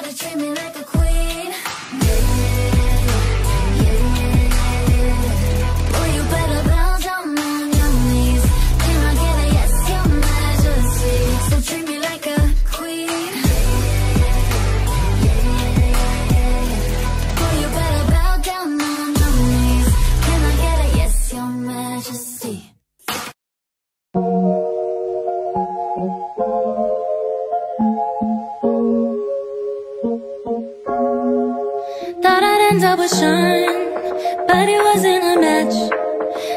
started treat me like a queen. would shine But it wasn't a match.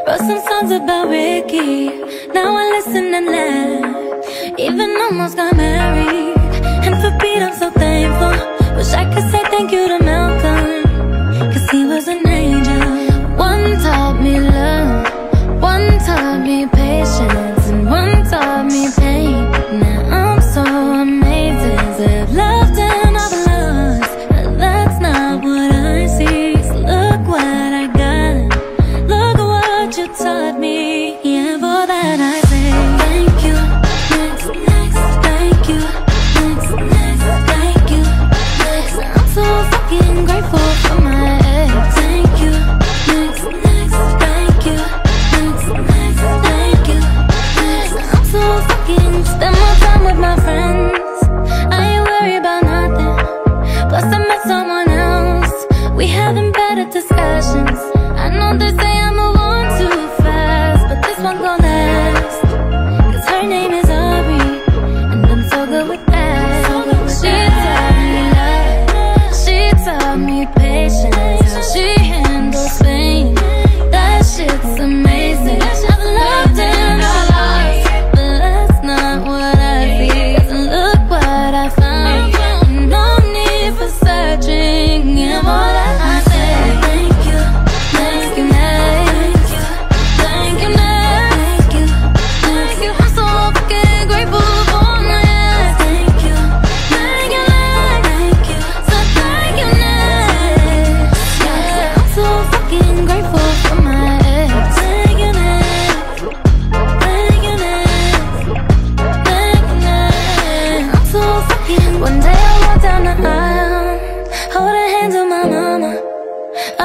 Wrote some songs about Ricky Now I listen and laugh. Even almost got married And for Pete I'm so thankful. Wish I could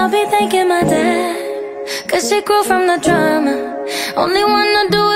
I'll be thanking my dad Cause she grew from the drama. Only wanna do